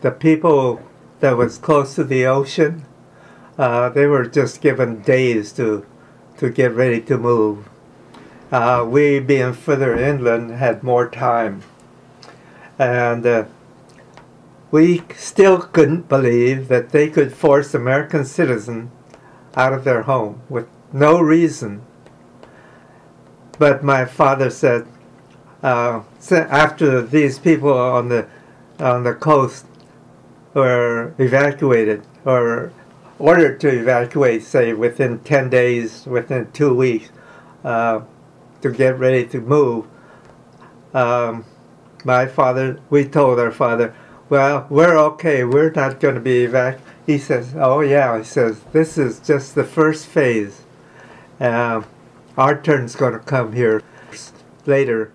the people that was close to the ocean, uh, they were just given days to to get ready to move. Uh, we, being further inland, had more time, and uh, we still couldn't believe that they could force American citizens out of their home with no reason. But my father said, uh, after these people on the on the coast were evacuated or ordered to evacuate, say within 10 days, within two weeks, uh, to get ready to move, um, my father, we told our father, well, we're okay, we're not going to be evacuated. He says, oh yeah, he says, this is just the first phase. Uh, our turn's going to come here later